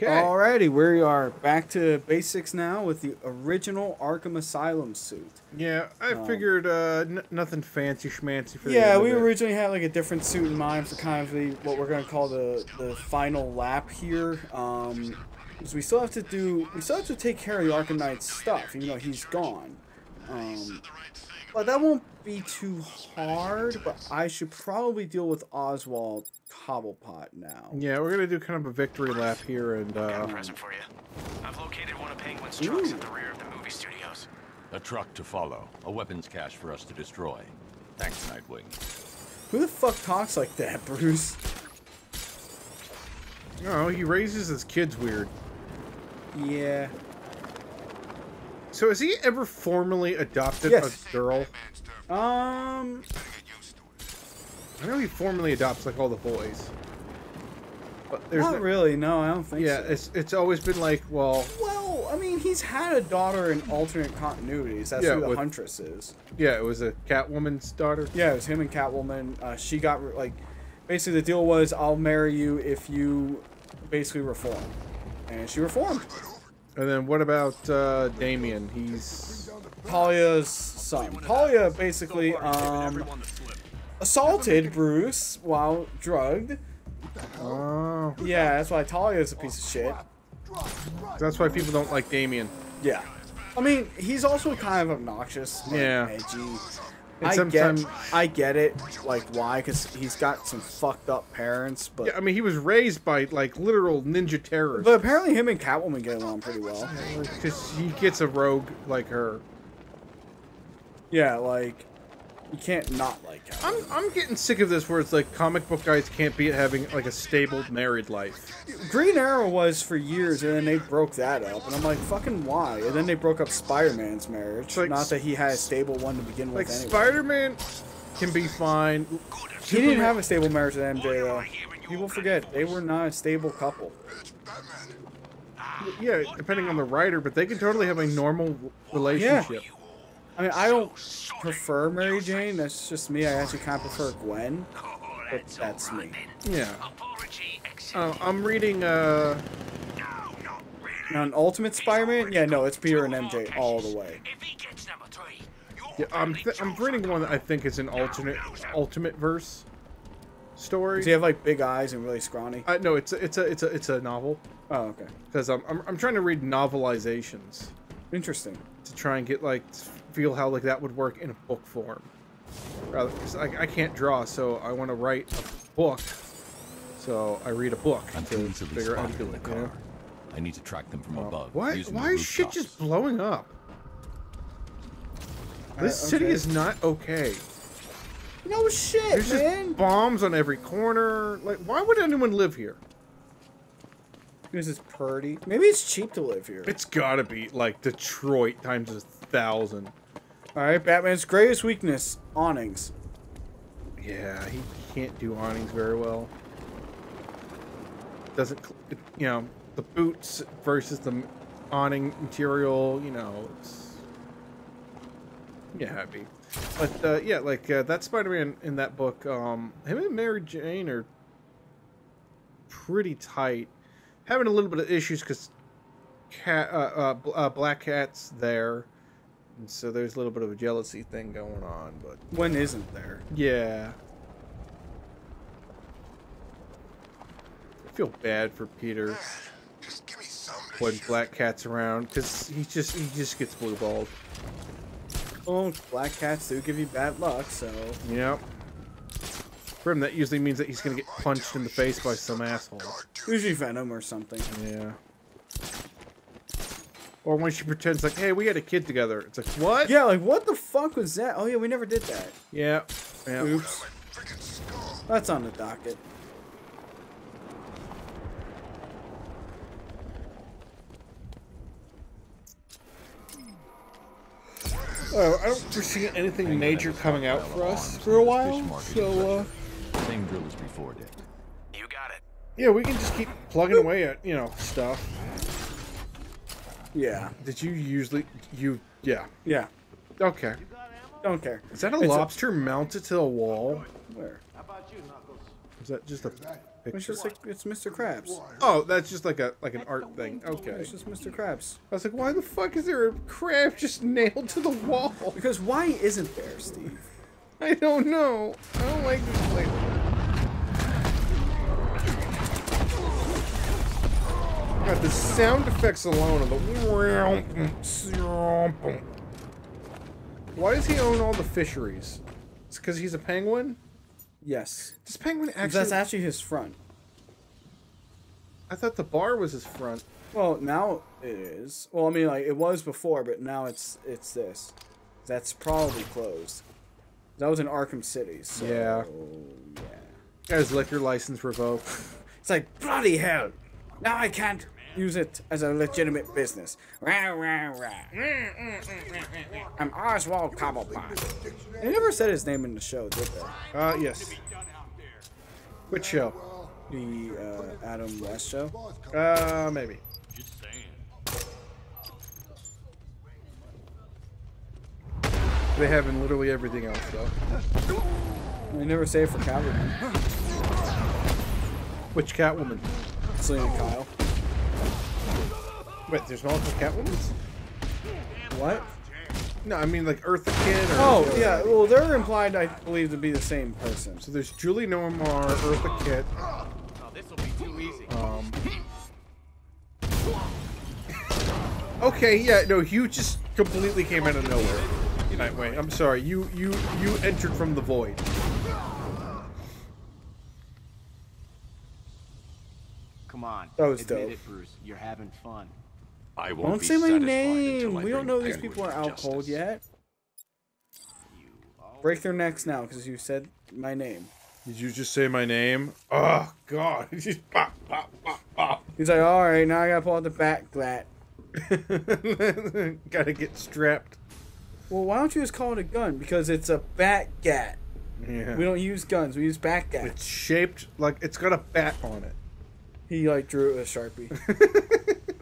Okay. Alrighty, we are back to basics now with the original Arkham Asylum suit. Yeah, I Um, figured uh, n- nothing fancy schmancy for the Yeah, we originally had like a different suit in mind for kind of the what we're gonna call the the final lap here. Um, because we still have to do we still have to take care of the Arkham Knight stuff, even though he's gone. Um, but that won't be too hard. But I should probably deal with Oswald Cobblepot now. Yeah, we're gonna do kind of a victory lap here, and Got uh, a present for you. I've located one of Penguin's trucks at the rear of the movie studios. A truck to follow. A weapons cache for us to destroy. Thanks, Nightwing. Who the fuck talks like that, Bruce? oh, he raises his kids weird. Yeah. So has he ever formally adopted Yes. a girl? Um. I know he formally adopts like all the boys. But there's not no- really. No, I don't think Yeah, so. it's it's always been like, well, Well, I mean, he's had a daughter in alternate continuities. That's Yeah, who the with- Huntress is. yeah, it was a Catwoman's daughter. Yeah, it was him and Catwoman. Uh, she got like, basically the deal was, I'll marry you if you basically reform, and she reformed. And then what about uh, Damian? He's Talia's son. Talia basically um assaulted Bruce while drugged. oh, Yeah, that's why Talia's a piece of shit. that's why people don't like Damian. Yeah. I mean, he's also kind of obnoxious. Like, Yeah. Edgy. And I sometimes- get, I get it. Like why? Because he's got some fucked up parents. But Yeah, I mean he was raised by like literal ninja terrorists. but apparently him and Catwoman get along pretty well. Because he gets a rogue like her. Yeah, like you can't not like I'm I'm getting sick of this where it's like comic book guys can't be having like a stable married life. Green Arrow was for years, and then they broke that up, and I'm like, fucking why? And then they broke up Spider-Man's marriage. like not that he had a stable one to begin Like with. Anyway. Spider-Man can be fine. He didn't have a stable marriage with MJ though. People forget they were not a stable couple. Yeah, depending on the writer, but they can totally have a normal relationship. I mean, I don't prefer Mary Jane. That's just me. I actually kind of prefer Gwen. But that's me. Yeah. Uh, I'm reading. Uh, Now, an Ultimate Spider-Man, yeah, no, it's Peter and MJ all the way. If he gets number three, yeah, I'm th- I'm reading one that I think is an alternate ultimate verse story. Does he have like big eyes and really scrawny? Uh, no, it's a, it's a it's a it's a novel Oh, okay. because I'm, I'm I'm trying to read novelizations Interesting. to try and get like feel how like that would work in a book form. Rather, because I, I can't draw, so I want to write a book. So I read a book I'm to figure out how to do it. the you know? I need to track them from above. Why why is shit just blowing up? This Uh, city is not okay. No shit, There's man. just bombs on every corner. Like, why would anyone live here? This is purdy. Maybe it's cheap to live here. It's gotta be like Detroit times a thousand. All right, Batman's greatest weakness: awnings. Yeah, he can't do awnings very well. Doesn't, you know, the boots versus the awning material, you know, it's. Yeah, happy. But, uh, yeah, like, uh, that Spider Man in that book, um, him and Mary Jane are pretty tight. Having a little bit of issues because cat, uh, uh, uh, Black Cat's there. And so there's a little bit of a jealousy thing going on, but When isn't there? yeah. I feel bad for Peter Just give me some. when Black Cat's around because he just he just gets blue balled. Well, black cats do give you bad luck, so Yep. For him, that usually means that he's gonna get punched in the face by some asshole. usually venom or something. Yeah. Or when she pretends like, "Hey, we had a kid together." It's like, "What?" Yeah, like what the fuck was that? Oh yeah, we never did that. Yeah. Yeah. Oops. That's on the docket. Oh, I don't foresee anything Hang major coming out for us for a while. So, uh. Same drill as before, Dick. you got it. yeah, we can just keep plugging away at you know stuff. Yeah, Did you usually you? Yeah. yeah. Okay. Don't care. Is that a It's a- lobster mounted to a wall? Where? Is Is that just a It's just like it's Mr. Krabs. Oh, that's just like a like an art thing. Okay. It's just Mr. Krabs. I was like, why the fuck is there a crab just nailed to the wall? Because why isn't there, Steve? I don't know. I don't like this place. God, the sound effects alone of the. Why does he own all the fisheries? It's because he's a penguin. Yes. Does penguin actually? That's actually his front. I thought the bar was his front. Well, now it is. Well, I mean, like it was before, but now it's it's this. That's probably closed. That was in Arkham City. So, Yeah. yeah. Got his liquor license revoked. It's like bloody hell. Now I can't use it as a legitimate business. Rah, rah, rah. I'm Oswald Cobblepot. They never said his name in the show, did they? Uh, yes. Which show? The uh, Adam West show. Uh, maybe. They have in literally everything else, though. They never say it for Catwoman. Which Catwoman? Selina Kyle. Wait, there's multiple Catwomans? What? No, I mean like Eartha Kitt. Or, Oh yeah. Well, they're implied, I believe, to be the same person. So there's Julie Newmar, Eartha Kitt. Oh, this'll be too easy. Um. Okay, yeah, no, you just completely came out of nowhere. Nightwing, I'm sorry. You you you entered from the void. Come on. That was Admit dope. it, Bruce. You're having fun. I won't Don't be say my name. until I We don't know these people are to out cold yet. Break their necks now because you said my name. Did you just say my name? Oh God! Just pop pop pop pop. He's like, all right, now I gotta pull out the bat glat. Gotta get strapped. Well, why don't you just call it a gun? Because it's a bat gat. Yeah. We don't use guns. We use bat gats. It's shaped like it's got a bat on it. He like drew it with a sharpie.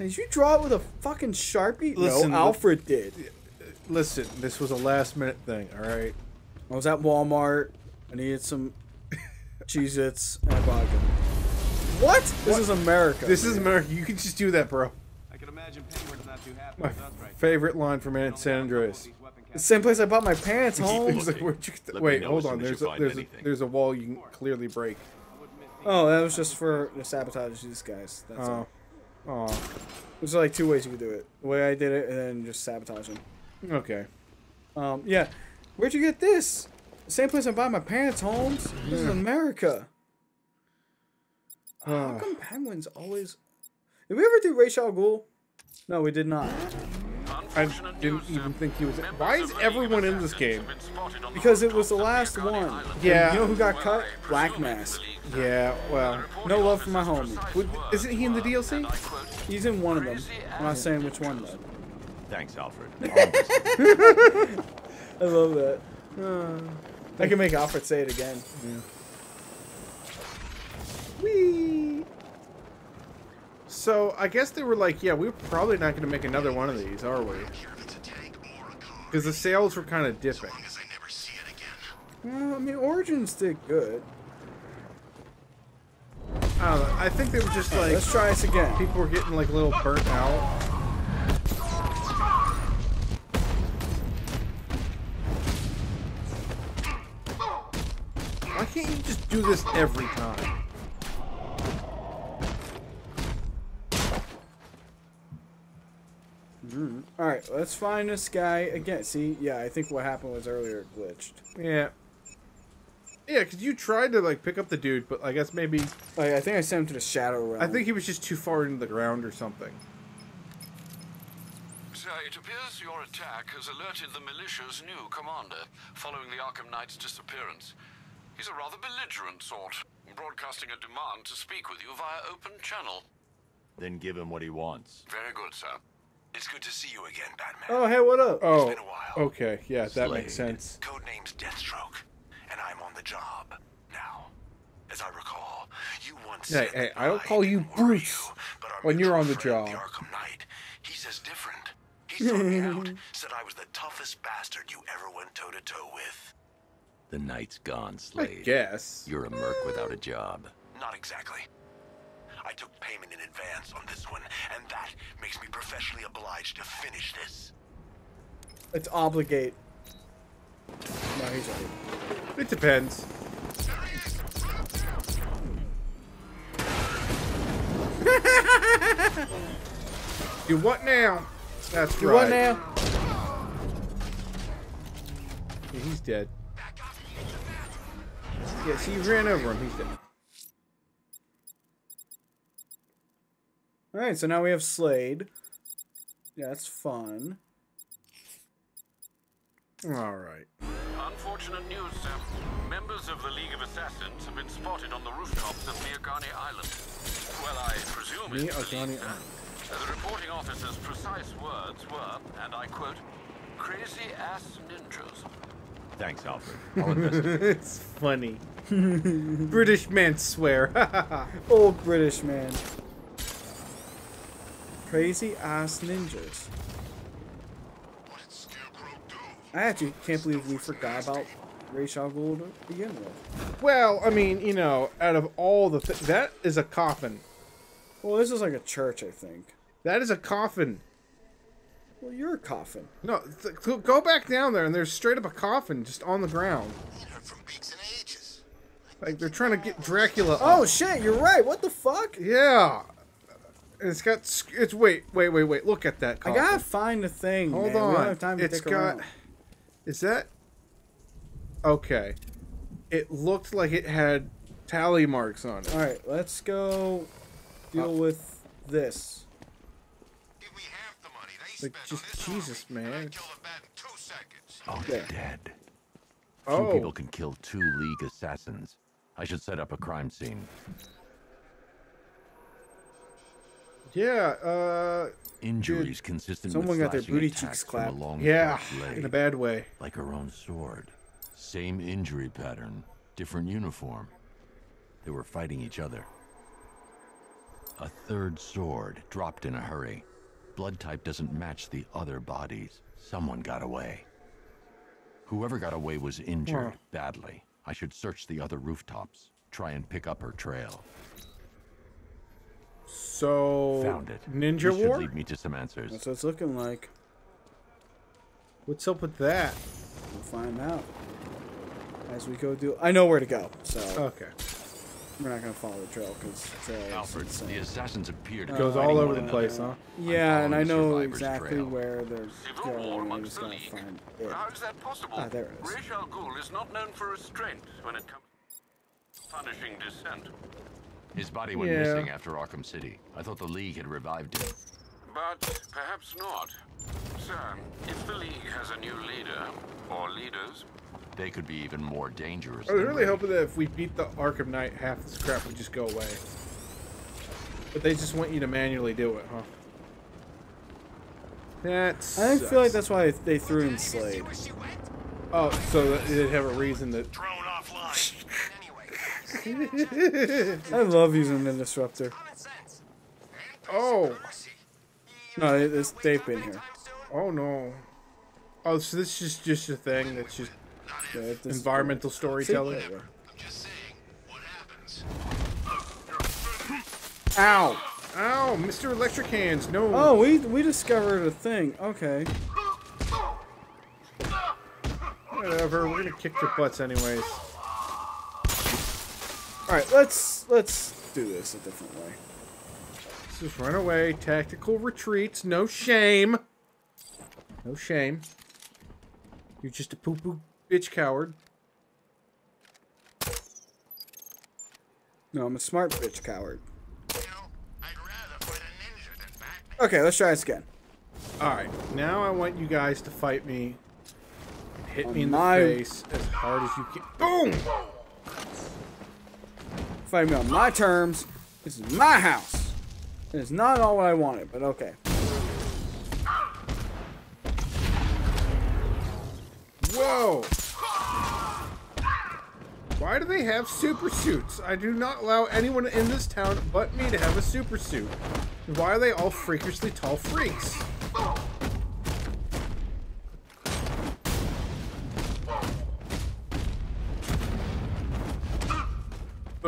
Did you draw it with a fucking sharpie? Listen, no, Alfred did. Listen, this was a last minute thing. All right. I was at Walmart. I needed some Cheez-Its and I bought them. What? This is America. This is America. You can just do that, bro. I can imagine Penguin's not too happy My with us right favorite line from Man San Andreas. the same place I bought my pants, He's Holmes. like, "Where'd you Let me wait, hold on. soon as There's a, there's a, there's a wall you can clearly break. Oh, that was just for to sabotage these guys. That's Oh, all. Oh, There's like two ways you could do it. The way I did it, and then just sabotage them. okay. Um, yeah. Where'd you get this? The same place I bought my pants, Holmes. This is America. How Ah. come penguins always? Did we ever do Ra's al Ghul? No, we did not. I didn't even think he was. Why is everyone in this game? Because it was the last one. Yeah. You know who got cut? Black Mask. Yeah, well, No love for my homie. isn't he in the DLC? He's in one of them. I'm not saying which one though. Thanks, Alfred. I love that. Uh, I can make Alfred say it again. Whee! So I guess they were like, yeah, we're probably not going to make another one of these, are we? Because the sales were kind of dipping. I never see it again. Well, I mean, Origins did good. I don't know. I think they were just like Let's try this again. people were getting like a little burnt out. Why can't you just do this every time? All right, let's find this guy again. See, yeah, I think what happened was earlier it glitched. Yeah. Yeah, because you tried to like pick up the dude, but I guess maybe oh, Like, I think I sent him to the Shadow Realm. I think he was just too far into the ground or something. Sir, it appears your attack has alerted the militia's new commander, following the Arkham Knight's disappearance. He's a rather belligerent sort, broadcasting a demand to speak with you via open channel. then give him what he wants. Very good, sir. It's good to see you again, Batman. Oh, hey, what up? Oh, been a while. okay, yeah, that makes sense. Codename's Deathstroke, and I'm on the job now. As I recall, you once Hey, said hey, I don't call you Bruce you, but when you're on the job. The Arkham Knight, he says different. He sought me out, said I was the toughest bastard you ever went toe to toe with. The night's gone, I Slade. guess. You're a merc without a job. Not exactly. I took payment in advance on this one, and that makes me professionally obliged to finish this. It's obligate. No, he's right. It depends. Do what now? That's You right. what now? Yeah, he's dead. Yeah, see, you ran over him. He's dead. Alright, so now we have Slade. Yeah, that's fun. All right. Unfortunate news, sir. Members of the League of Assassins have been spotted on the rooftops of Miagani Island. Well, I presume it's the Miagani League, sir. Island. Uh, The reporting officer's precise words were, and I quote, crazy ass ninjas. Thanks, Alfred. I'll it's funny. British men swear. Old British man. Crazy ass ninjas. What did Scarecrow do? I actually can't believe we forgot about Ra's al Ghul to begin with. well, I mean, you know, out of all the th- that is a coffin. Well, this is like a church, I think. That is a coffin. Well, you're a coffin. No, th- go- back down there, and there's straight up a coffin just on the ground. Ain't heard from Beaks in ages. Like they're trying to get Dracula. Oh shit, you're right. What the fuck? yeah. And It's got. It's wait, wait, wait, wait. Look at that. I gotta find the thing. Hold man. on. We don't have time to It's dick got. around. Is that? Okay. It looked like it had tally marks on it. All right, let's go deal Uh, with this. Give me half the money they Like, spent just on this Jesus, army, man. I'd kill the bat two. Oh, dead. Few Oh, people can kill two League assassins. I should set up a crime scene. Yeah. Uh, Injuries consistent someone with got their slashing booty cheeks clapped. long yeah. blade, In a bad way. like her own sword. Same injury pattern, different uniform. They were fighting each other. A third sword dropped in a hurry. Blood type doesn't match the other bodies. Someone got away. Whoever got away was injured Huh. badly. I should search the other rooftops, try and pick up her trail. So. Found it. Ninja This should War. lead me to some answers. That's what it's looking like. What's up with that? We'll find out as we go do. I know where to go, so Okay. we're not gonna follow the trail because the trail Alfred, insane. the assassins appear to be Goes all over the place, huh? Yeah, and I know exactly trail. where they're Civil going. I amongst just the gotta League. find it. How is that possible? Ah, there it is. Ra's al Ghul is not known for restraint when it comes to punishing dissent. His body went Yeah. missing after Arkham City. I thought the League had revived him. But perhaps not. Sir, if the League has a new leader, or leaders, They could be even more dangerous. I was really Ray. hoping that if we beat the Arkham Knight, half this crap would just go away. But they just want you to manually do it, huh? That's. I feel like that's why they threw in Slade. Oh, so they'd have a reason that. Drone offline. I love using the disruptor. Oh, No, it's, they've been here. oh no. Oh, so this is just a thing that's just Yeah, it environmental storytelling. There you. I'm just saying, what happens? Ow! Ow! Mr. Electric Hands, no! Oh, we we discovered a thing. Okay. Whatever, we're gonna kick your butts anyways. All right, let's let's do this a different way. Let's just run away. Tactical retreats, no shame. No shame. You're just a poo poo bitch coward. No, I'm a smart bitch coward. You know, I'd rather fight a ninja than Batman. Okay, let's try this again. Alright, now I want you guys to fight me. Hit On me in my- the face as hard as you can. Boom! Fight me on my terms. This is my house. It's not all what I wanted, but okay. Whoa! Why do they have super suits? I do not allow anyone in this town but me to have a super suit. Why are they all freakishly tall freaks?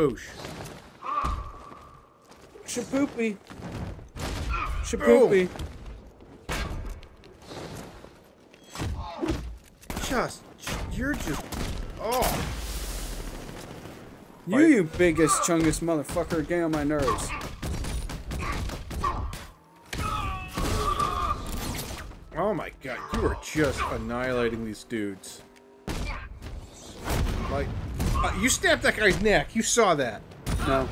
Boosh. Shapoopy. Shapoopy. Just, you're just, oh. You, you biggest, chungus motherfucker, get on my nerves. Oh my god, you are just annihilating these dudes. Like, uh, you snapped that guy's neck. You saw that. No.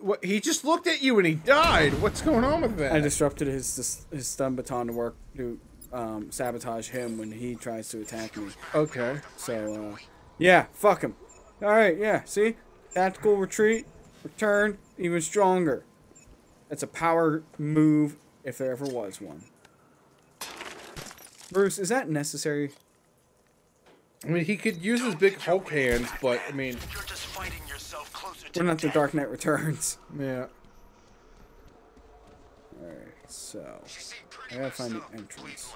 What? He just looked at you and he died. What's going on with that? I disrupted his his, stun baton to work to um, sabotage him when he tries to attack me. Okay. So, uh, yeah, fuck him. All right, yeah. See, tactical retreat, return, even stronger. That's a power move if there ever was one. Bruce, is that necessary? I mean, he could use his big Hulk hands, but I mean, You're just fighting yourself closer to We're not the. Dark Knight Returns. yeah. All right, so I gotta find the entrance.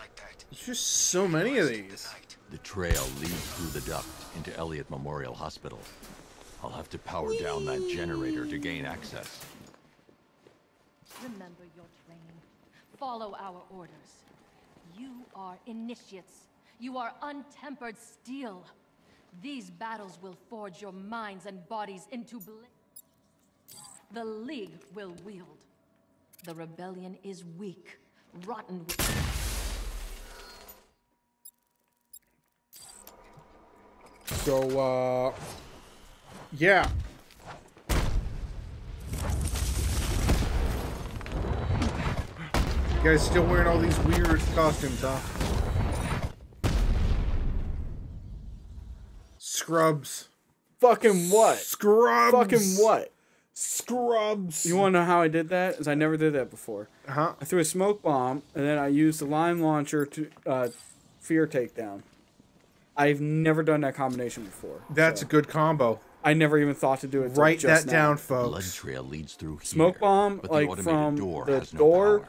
There's just so many of these. The trail leads through the duct into Elliot Memorial Hospital. I'll have to power down that generator to gain access. Remember your training. Follow our orders. You are initiates. You are untempered steel. These battles will forge your minds and bodies into bl- The League will wield. The rebellion is weak, rotten So, uh, yeah. You guys still wearing all these weird costumes, huh? Scrubs. Fucking what? Scrubs. Fucking what? Scrubs. You want to know how I did that? Is I never did that before. Huh? I threw a smoke bomb and then I used the line launcher to uh, fear takedown. I've never done that combination before. That's so a good combo. I never even thought to do it. till Write just that now. down, Blood trail leads through here. Smoke bomb, but the like automated from door the has no door, power.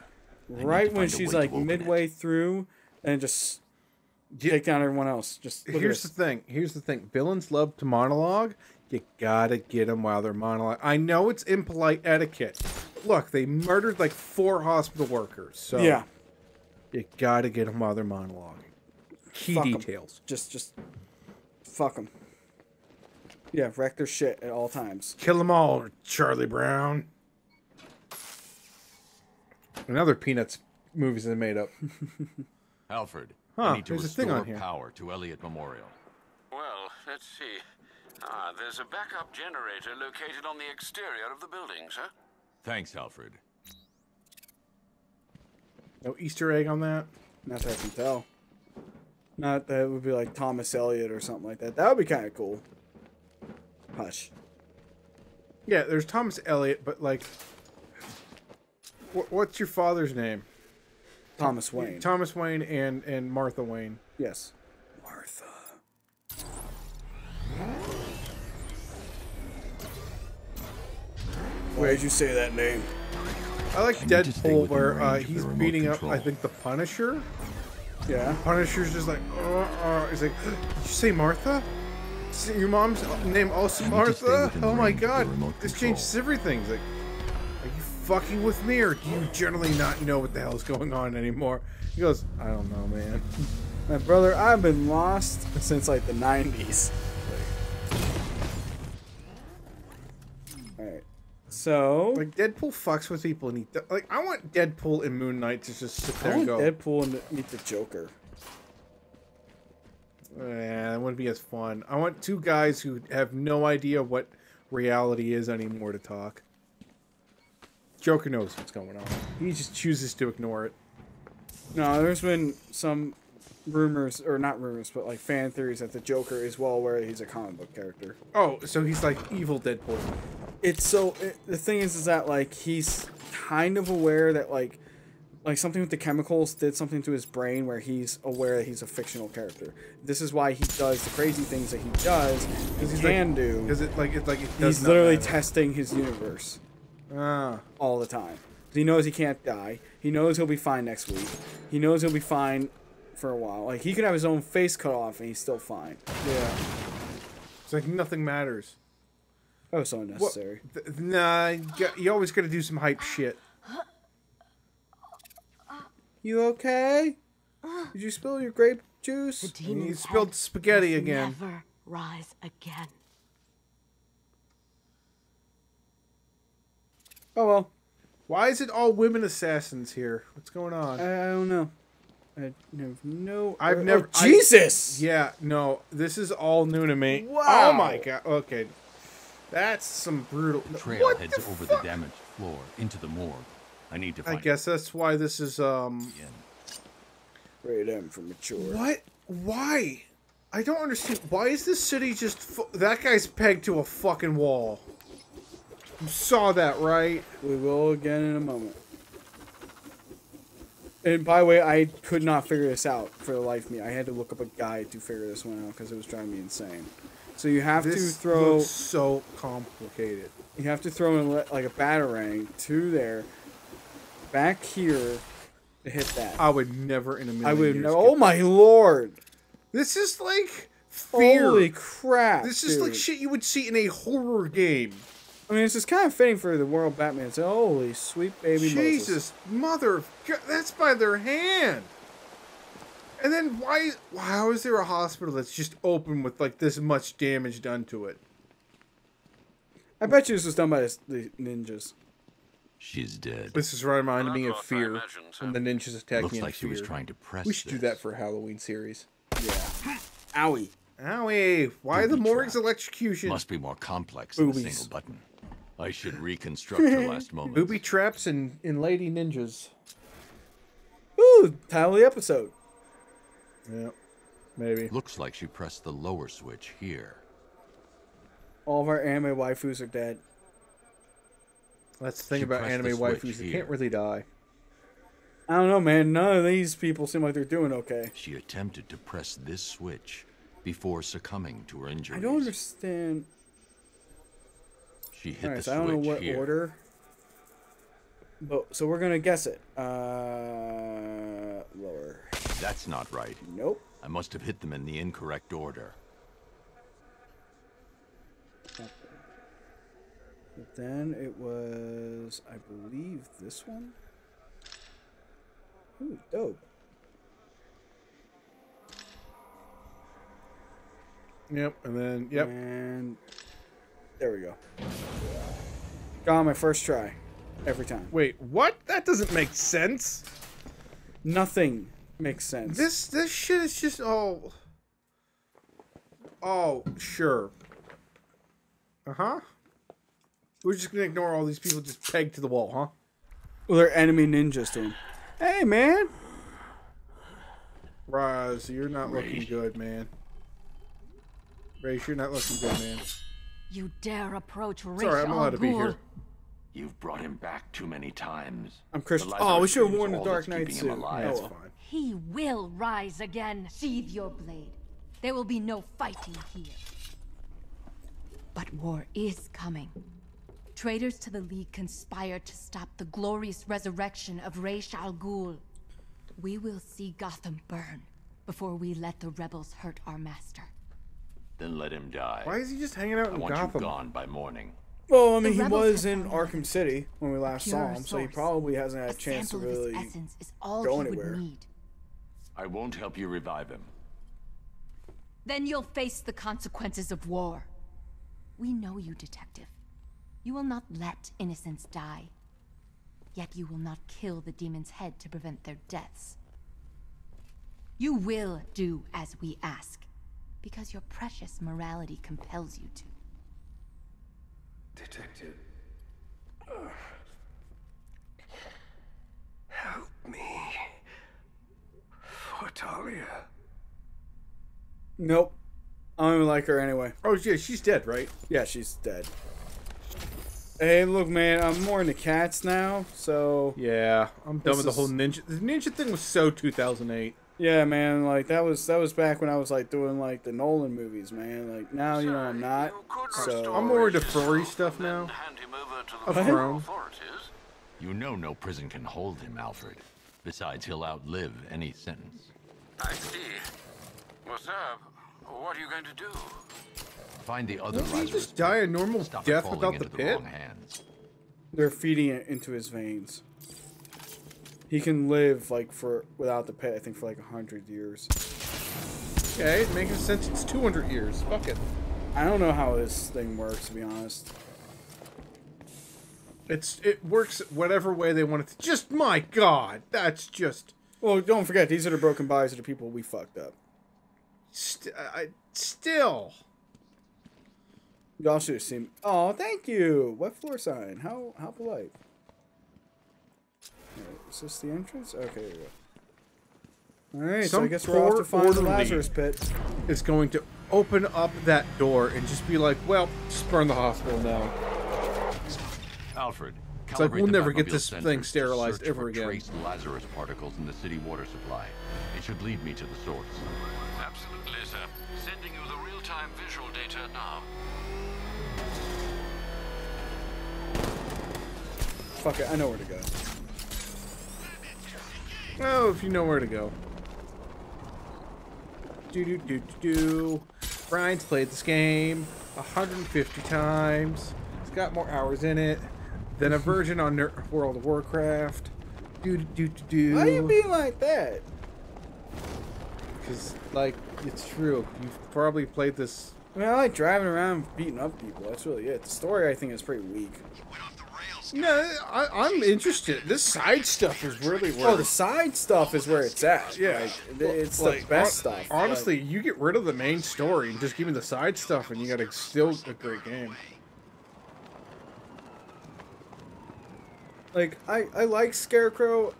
I need to right when she's like to open it. midway through, and just Yeah. Take down everyone else. Just look Here's the thing. Here's the thing. Villains love to monologue. You gotta get them while they're monologue. I know it's impolite etiquette. Look, they murdered like four hospital workers. So. Yeah, you gotta get them while they're monologuing. Key Fuck 'em. details. just just fuck them. Yeah, wreck their shit at all times. Kill them all, Charlie Brown. Another Peanuts movies they made up. Alfred, Huh, I need to there's a thing restore on here. power to Elliot Memorial. Well, let's see. Ah, there's a backup generator located on the exterior of the building, sir. Thanks, Alfred. No Easter egg on that. Not that I can tell. Not that it would be like Thomas Elliot or something like that. That would be kind of cool. Hush. Yeah, there's Thomas Elliot, but like, wh- what's your father's name? Thomas Wayne. Thomas Wayne and and Martha Wayne. yes. Martha. Why'd you say that name? I like I need to stay Deadpool where uh, range of the he's remote beating up, I think, the Punisher. Yeah. Punisher's just like, uh, uh, he's like, did you say Martha? Your mom's name also I need to stay Martha? Oh my range of the god, this control. changes everything. He's like, are you fucking with me or do you generally not know what the hell is going on anymore? He goes, I don't know, man. My brother, I've been lost since like the 90s. Alright. So, Like Deadpool fucks with people and he like I want Deadpool and Moon Knight to just sit I there and want go. Deadpool and meet the Joker. Yeah, that wouldn't be as fun. I want two guys who have no idea what reality is anymore to talk. Joker knows what's going on. He just chooses to ignore it. No, there's been some rumors, or not rumors, but like fan theories that the Joker is well aware that he's a comic book character. Oh, so he's like evil Deadpool. It's so it, the thing is, is that like he's kind of aware that like like something with the chemicals did something to his brain where he's aware that he's a fictional character. This is why he does the crazy things that he does. He can like, do. Because it like it's like it does He's literally matter. testing his universe Ah, all the time. He knows he can't die. He knows he'll be fine next week. He knows he'll be fine for a while. Like he could have his own face cut off and he's still fine. Yeah. It's like nothing matters. That was so unnecessary. th- Nah, you, always gotta do some hype shit. You okay? Did you spill your grape juice? The You demon's spilled spaghetti again. Never rise again. Oh well. Why is it all women assassins here? What's going on? I, I don't know. I have no. I've oh, never- I- Jesus. yeah, no, this is all new to me. Wow. Oh my god. Okay. That's some brutal. Trail what heads the over fuck? the damaged floor into the morgue. I need to I find guess that's why this is um. Rated M for mature. What? Why? I don't understand. Why is this city just fu- that guy's pegged to a fucking wall? You saw that, right? We will again in a moment. And by the way, I could not figure this out for the life of me. I had to look up a guide to figure this one out because it was driving me insane. So you have This to throw, so complicated. you have to throw in like a batarang to there, back here, to hit that. I would never in a million I would years Oh my lord! This is like fear. Holy crap! this is like shit you would see in a horror game. I mean, it's just kind of fitting for the world Batman. It's holy sweet baby Moses. Jesus, mother, of God, that's by their hand. And then why? How is there a hospital that's just open with like this much damage done to it? I bet you this was done by the, the ninjas. She's dead. This is reminding me of Fear imagine, so. when the ninjas attacking. Looks me like she was trying to press We should do that for a Halloween series. Yeah. Owie. Owie! Why the morgue's trap. electrocution? Must be more complex than a single button. I should reconstruct her last moment. Booby traps and, and lady ninjas. Ooh, title of the episode. Yeah, maybe. Looks like she pressed the lower switch here. All of our anime waifus are dead. That's the thing She about anime the waifus; they can't really die. I don't know, man. None of these people seem like they're doing okay. She attempted to press this switch before succumbing to her injuries. I don't understand. She hit Alright, the so I don't know what here. order. But so we're gonna guess it. Uh, lower. That's not right. Nope. I must have hit them in the incorrect order. But then it was, I believe, this one. Ooh, dope. Yep, and then yep. And there we go. Got my first try. Every time. Wait, what? That doesn't make sense. Nothing makes sense. This this shit is just all. Oh, sure. Uh huh. We're just gonna ignore all these people just pegged to the wall, huh? Well, they're enemy ninjas to him. Hey, man. Raz, you're not looking good, man. Race, you're not looking good, man. You dare approach Ra's alright, I'm allowed to be here. You've brought him back too many times. I'm Christian. Oh, we should have Beam's worn the Dark Knight keeping suit. alive. That's Oh, fine. He will rise again. Sheathe your blade. There will be no fighting here. But war is coming. Traitors to the League conspire to stop the glorious resurrection of Ra's al Ghul. We will see Gotham burn before we let the rebels hurt our master. Then let him die. Why is he just hanging out in I in want Gotham? you gone by morning. Well, I mean, he was in Arkham City when we last saw Pure him, so he probably hasn't had a A chance to sample really. his essence is all go he anywhere. would need. I won't help you revive him. Then you'll face the consequences of war. We know you, Detective. You will not let innocents die. Yet you will not kill the demon's head to prevent their deaths. You will do as we ask, because your precious morality compels you to. Detective. Help me. For Talia. Nope. I don't even like her anyway. Oh yeah, she's dead, right? Yeah, she's dead. Hey, look, man, I'm more into cats now, so Yeah, I'm done This with the whole is- ninja. The ninja thing was so 2008. Yeah, man, like that was that was back when I was like doing like the Nolan movies, man. Like now, you know, I'm not. So I'm more into his furry stuff now. Hand him over to the Of Chrome. You know no prison can hold him, Alfred. Besides, he'll outlive any sentence. I see. Well, sir, what are you going to do? Find the other Why don't you just die a normal Stop death without the into pit? wrong hands. They're feeding it into his veins. He can live like for without the pit. I think for like a hundred years. Okay, making sense. It's 200 years. Fuck it. I don't know how this thing works to be honest. It's it works whatever way they want it to. Just my God, that's just. Well, don't forget these are the broken bodies of the people we fucked up. St- uh, I, still. Y'all should have seen. Oh, thank you. What floor sign? How how polite. Alright, is this the entrance? Okay. There we go. All right, so I guess we're off to find the. Lazarus pit. Is going to open up that door and just be like, well, just burn the hospital now. Alfred, It's like, we'll never get this thing sterilized ever for again. Trace Lazarus particles in the city water supply. It should lead me to the source. Absolutely, sir. Sending you the real-time visual data now. Fuck it, I know where to go. Oh, if you know where to go. Do do do do do. Brian's played this game 150 times. It's got more hours in it than a virgin on Ner- World of Warcraft. Do do do do do. Why you being like that? Because, like, it's true. You've probably played this. I mean, I like driving around beating up people. That's really it. The story I think is pretty weak. No, I, I'm interested. This side stuff is really oh, where. Oh, the side stuff is where it's at. Yeah, Like, it's Like, the best hon- stuff. Honestly, you get rid of the main story and just give me the side stuff, and you got a, still a great game. Like, like I, I like Scarecrow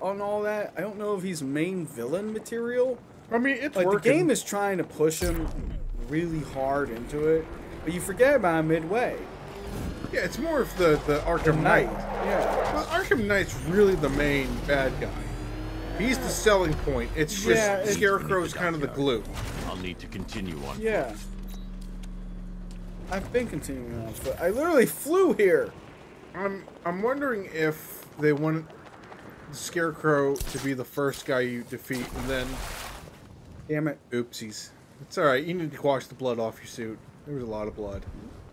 on all that. I don't know if he's main villain material. I mean, it's Like working. the game is trying to push him really hard into it, but you forget about him midway. Yeah, it's more of the the Arkham Knight. Knight. Yeah. Well, Arkham Knight's really the main bad guy. He's the selling point. It's just Yeah, it's- Scarecrow's kind of the glue. I'll need to continue on. Yeah. I've been continuing on foot. I literally flew here. I'm I'm wondering if they want the Scarecrow to be the first guy you defeat, and then Damn it. oopsies. It's all right. You need to wash the blood off your suit. There was a lot of blood.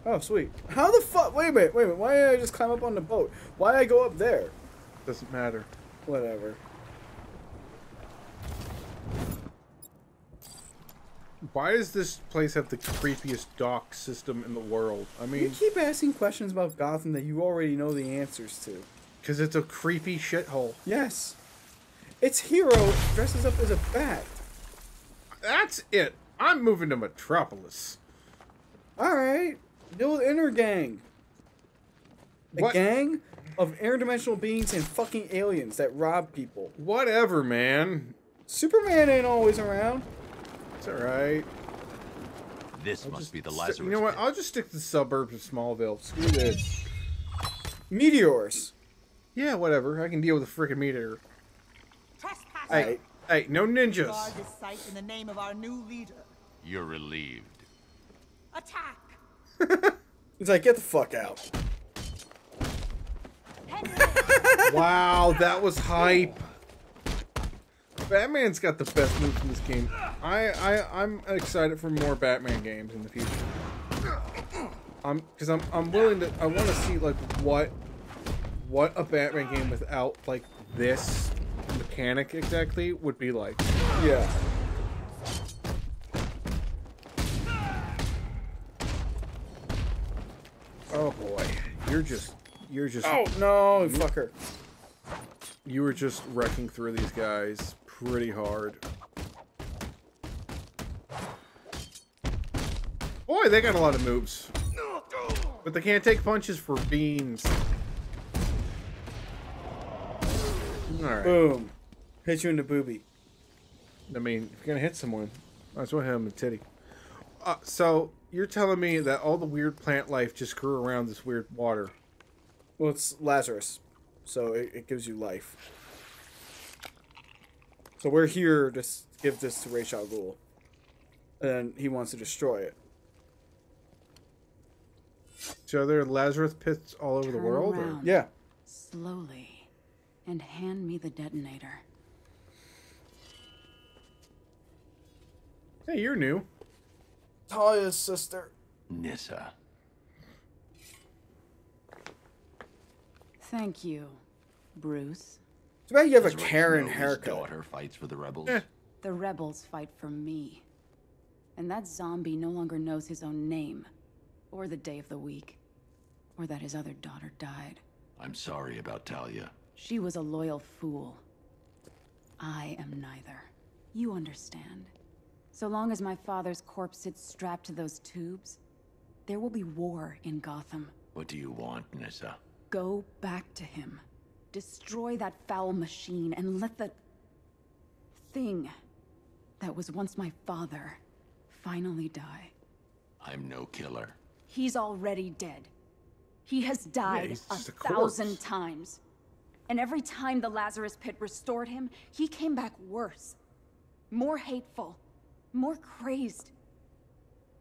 Oh, sweet. How the fuck? Wait a minute. Wait a minute. Why did I just climb up on the boat? Why did I go up there? Doesn't matter. Whatever. Why does this place have the creepiest dock system in the world? I mean, You keep asking questions about Gotham that you already know the answers to. because it's a creepy shithole. Yes. Its hero dresses up as a bat. That's it. I'm moving to Metropolis. Alright. Deal with Intergang. A What? gang of interdimensional beings and fucking aliens that rob people. Whatever, man. Superman ain't always around. It's all right. This I'll must be the sti- Lazarus You know what? I'll just stick to the suburbs of Smallville. Screw this. Meteors. Yeah, whatever. I can deal with a freaking meteor. Hey, hey, no ninjas. Guard this site in the name of our new leader. You're relieved. Attack! He's like, get the fuck out. Wow, that was hype. Batman's got the best moves in this game. I, I, I'm excited for more Batman games in the future. I'm, because I'm, I'm willing to. I want to see like what, what a Batman game without like this mechanic exactly would be like. Yeah. You're just, you're just, Oh no, fucker. you were just wrecking through these guys pretty hard. Boy, they got a lot of moves. But they can't take punches for beans. Alright. Boom. Hit you in the boobie. I mean, if you're gonna hit someone, might as well hit them in the titty. Uh, so, you're telling me that all the weird plant life just grew around this weird water. Well, it's Lazarus, so it, it gives you life. So we're here to give this to Ra's al Ghul, and he wants to destroy it. So are there Lazarus pits all over the Turn world? Or? Yeah. Slowly. And hand me the detonator. Hey, you're new. Talia's sister. Nyssa. Thank you, Bruce. Too bad you have a Does Rex Karen know his haircut. daughter fights for the rebels. Eh. The rebels fight for me. And that zombie no longer knows his own name, or the day of the week, or that his other daughter died. I'm sorry about Talia. She was a loyal fool. I am neither. You understand. So long as my father's corpse sits strapped to those tubes, there will be war in Gotham. What do you want, Nyssa? Go back to him. Destroy that foul machine and let the thing that was once my father finally die. I'm no killer. He's already dead. He has died he's a a thousand times. And every time the Lazarus Pit restored him, he came back worse. More hateful. More crazed.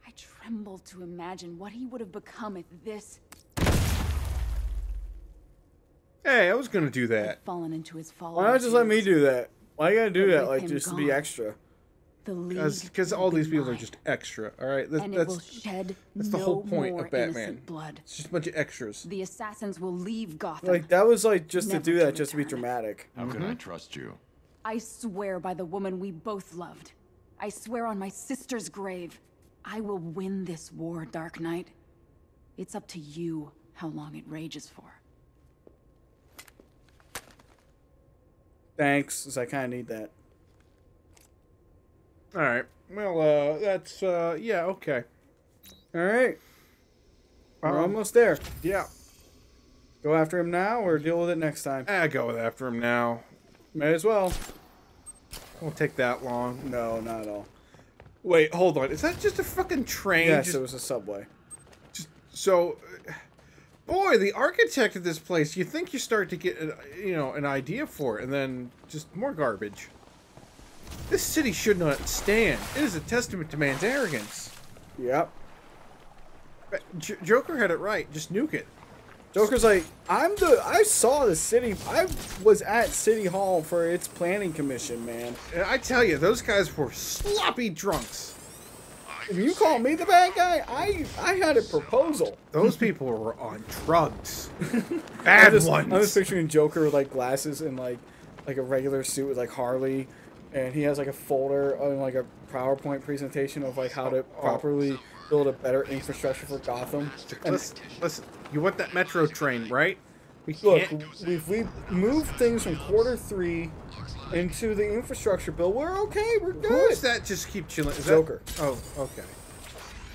I tremble to imagine what he would have become if this Hey, I was gonna do that. had fallen into his fall. Why not just let me do that? Why you gotta do that? Like him just to be extra. The league Because all these people are just extra. All right, that's and it will that's, shed that's the no whole point of Batman. blood. It's just a bunch of extras. The assassins will leave Gotham. Like that was like just to Never do to that, just to be dramatic. How can I mm-hmm. trust you? I swear by the woman we both loved. I swear on my sister's grave. I will win this war, Dark Knight. It's up to you how long it rages for. Thanks, 'cause I kind of need that. All right. Well, uh, that's uh, yeah, okay. All right, we're Um, almost there. Yeah, Go after him now, or deal with it next time. I go after him now. May as well. Won't take that long. No, not at all. Wait, hold on. Is that just a fucking train? Yes, Just- it was a subway. just so boy the architect of this place you think you start to get an, you know an idea for it and then just more garbage this city should not stand it is a testament to man's arrogance Yep. J- joker had it right just nuke it Joker's like, I'm the. I saw the city. I was at City Hall for its planning commission, man. and i tell you those guys were sloppy drunks If you call me the bad guy, I I had a proposal. those people were on drugs I'm bad just, ones I'm just picturing Joker with like glasses and like like a regular suit with like Harley, and he has like a folder on like a PowerPoint presentation of like how to oh. properly build a better infrastructure for Gotham. And listen, listen you want that metro train right we look, can't we've we moved things from quarter three into the infrastructure bill. We're okay. We're good. Who is that? Just keep chilling. Is that- Joker. oh, okay.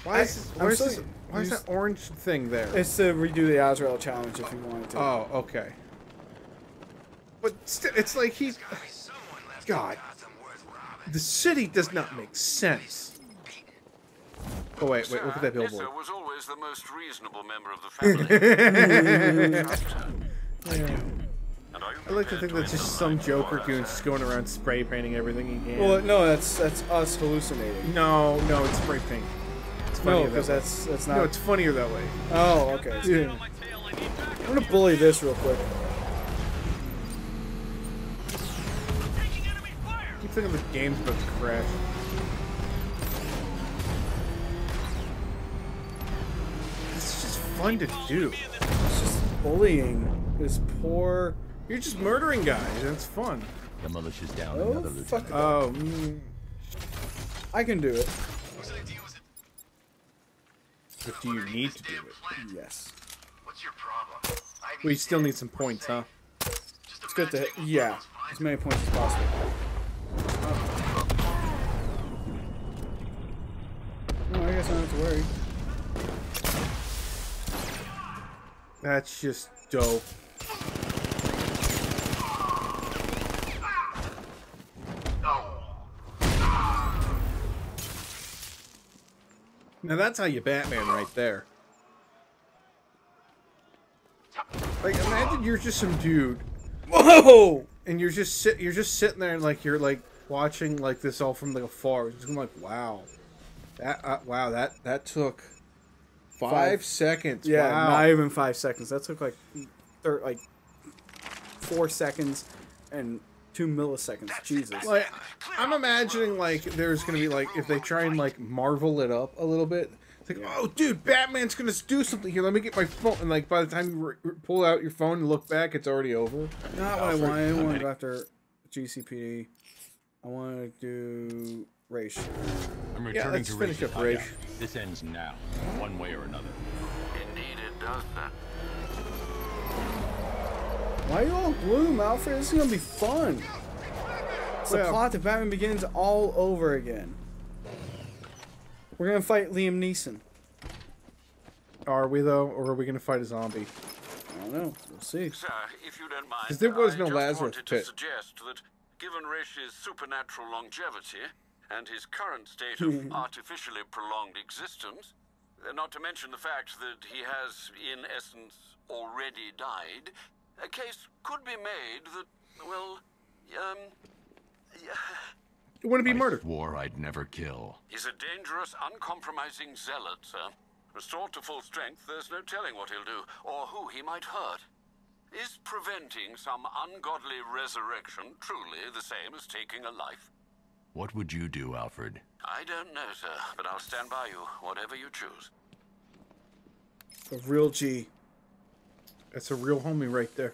Why is this, I'm why is, this, why is that orange thing there? It's to redo the Azrael challenge if you wanted to. Oh, okay. But st- it's like he's. God, the city does not make sense. Oh wait, wait, look at that billboard. Nyssa was always the most reasonable member of the family. And are you I like to think that's just some Joker for goon just going around spray painting everything he can. Well, no, that's that's us hallucinating. no, no, it's spray paint. It's No, because that that's that's not. no, it's funnier that way. Oh, okay. Yeah. I'm gonna bully this real quick. I keep thinking the game's about to crash. Fun to do. It's just bullying this poor. You're just murdering guys, and it's fun. The militia's down Oh another fuck! lieutenant. Oh, mm, I can do it. but do you need to do it? Yes. What's your problem? We still need some points, huh? It's good to hit. yeah, as many points as possible. Well, I guess I don't have to worry. That's just dope. Now that's how you Batman right there. Like imagine you're just some dude Whoa! and you're just sit you're just sitting there and like you're like watching like this all from like afar. Just like wow. That uh, wow, that that took five, Five. seconds. Yeah, wow. not even five seconds. That took like, thir- like four seconds, and Two milliseconds. Jesus. Like, I'm imagining like there's gonna be like if they try and like marvel it up a little bit. It's like, oh, dude, Batman's gonna do something here. Let me get my phone. And like by the time you re- pull out your phone and look back, it's already over. Not what I want. I want to go after GCPD. I want to do race. I'm Yeah, returning let's to finish Rach's up Ra's. hideout. This ends now, one way or another. Indeed it does that. Why are you all gloom, Alfred? This is gonna be fun. It's the Well- plot to Batman Begins all over again. We're gonna fight Liam Neeson. Are we though, or are we gonna fight a zombie? I don't know. We'll see. Sir, if you don't mind, 'Cause there was I no just Lazarus wanted pit. to suggest that given Rash's supernatural longevity and his current state of artificially prolonged existence, uh, not to mention the fact that he has, in essence, already died, a case could be made that, well, um, yeah, You want to be I murdered? swore I'd never kill. he's a dangerous, uncompromising zealot, sir. Restored to full strength, there's no telling what he'll do, or who he might hurt. Is preventing some ungodly resurrection truly the same as taking a life? What would you do, Alfred? I don't know, sir, but I'll stand by you, whatever you choose. The real G. That's a real homie right there.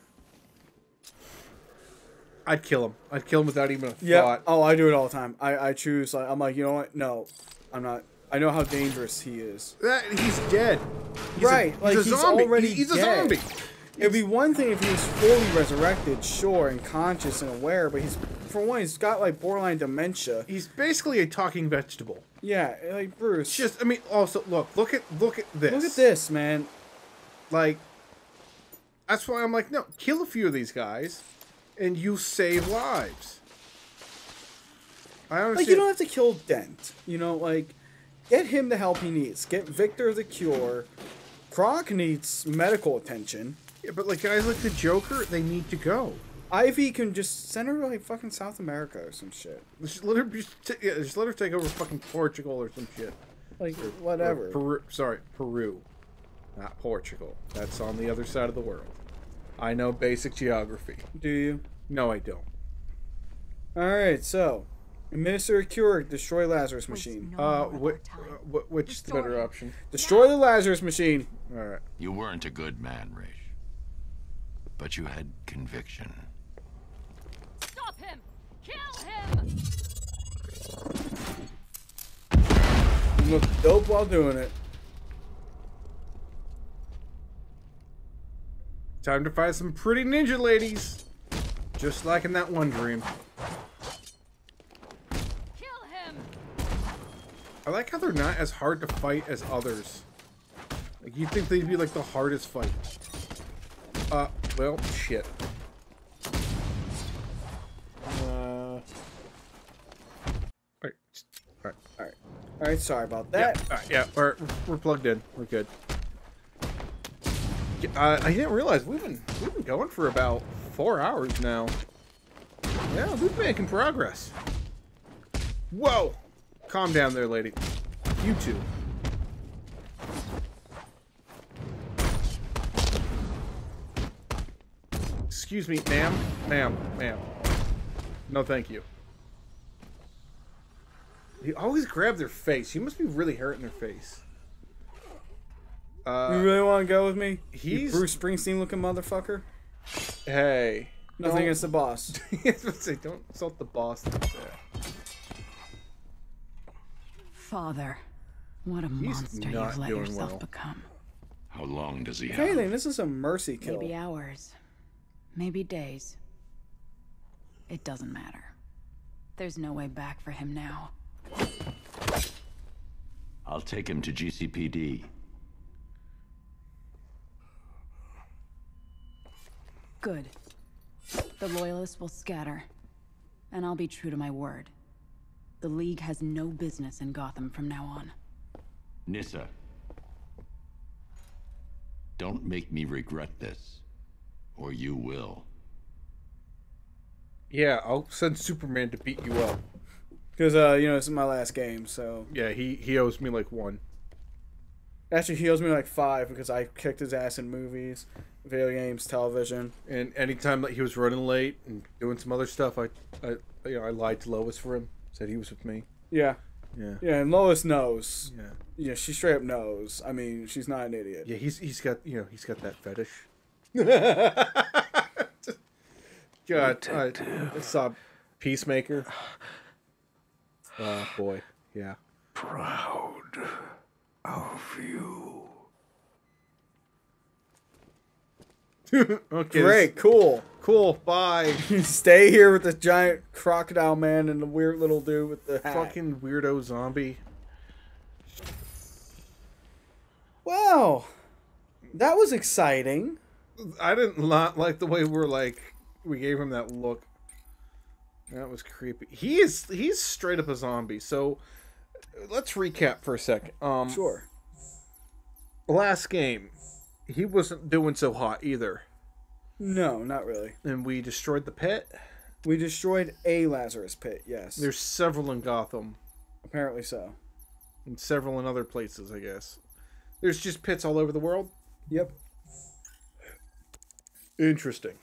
I'd kill him. I'd kill him without even a Yeah. thought. Oh, I do it all the time. I, I choose. Like, I'm like, you know what? No, I'm not. I know how dangerous he is. That he's dead. He's a- right. like he's he's a zombie. already He's a zombie. It'd be one thing if he was fully resurrected, sure, and conscious and aware, but he's for one, he's got like borderline dementia. He's basically a talking vegetable. Yeah, like Bruce. It's just, I mean, also look, look at, look at this. look at this, man. Like, that's why I'm like, no, kill a few of these guys, and you save lives. I understand. Like you don't have to kill Dent. You know, like get him the help he needs. Get Victor the cure. Croc needs medical attention. Yeah, but like guys like the Joker, they need to go. Ivy can just send her to like fucking South America or some shit. Just let her, just, t- yeah, just let her take over fucking Portugal or some shit. Like Or whatever. Peru, sorry, Peru, not Portugal. That's on the other side of the world. I know basic geography. Do you? No, I don't. All right, so administer a cure, destroy Lazarus machine. Uh, wh- uh, which is the better option? Destroy the Lazarus machine. All right. You weren't a good man, Ra's. But you had conviction. Stop him! Kill him! You look dope while doing it. Time to find some pretty ninja ladies, just like in that one dream. Kill him! I like how they're not as hard to fight as others. Like you'd think they'd be like the hardest fight. Uh, well, shit. Uh. Alright. Alright. All right, all right. Sorry about Yeah, that. alright, yeah, we're, we're plugged in. We're good. Uh, I didn't realize we've been we've been going for about four hours now. Yeah, we've been making progress. Whoa! Calm down there, lady. You two. Excuse me, ma'am, ma'am, ma'am. No, thank you. You always grab their face. You must be really hurting their face. you Uh, really want to go with me? You he's- Bruce Springsteen looking motherfucker. hey. Nothing Don't- against the boss. I was about to say, don't insult the boss like. Father, what a He's monster you've let yourself well. become. How long does he If have? anything, this is a mercy kill. Maybe hours. Maybe days. It doesn't matter. There's no way back for him now. I'll take him to GCPD. Good. The Loyalists will scatter. And I'll be true to my word. The League has no business in Gotham from now on. Nyssa. Don't make me regret this. Or you will. Yeah, I'll send Superman to beat you up. Because, uh, you know, this is my last game, so. Yeah, he, he owes me like one. Actually, he owes me like five because I kicked his ass in movies. Video games, television. And anytime that he was running late and doing some other stuff, I, I, you know, I lied to Lois for him. Said he was with me. Yeah. Yeah. Yeah, and Lois knows. Yeah. Yeah, she straight up knows. I mean, she's not an idiot. Yeah, he's he's got you know he's got that fetish. God, I, I saw Peacemaker. Oh boy, yeah. Proud of you. okay, Great, cool. cool. Bye. Stay here with the giant crocodile man and the weird little dude with the hat. Fucking weirdo zombie. Wow. That was exciting. I didn't not like the way we're like we gave him that look. That was creepy. He is he's straight up a zombie. So let's recap for a second. Um Sure. last game, he wasn't doing so hot either. No, not really. And we destroyed the pit. We destroyed a Lazarus pit, yes. There's several in Gotham apparently so. and several in other places, I guess. There's just pits all over the world. Yep. Interesting.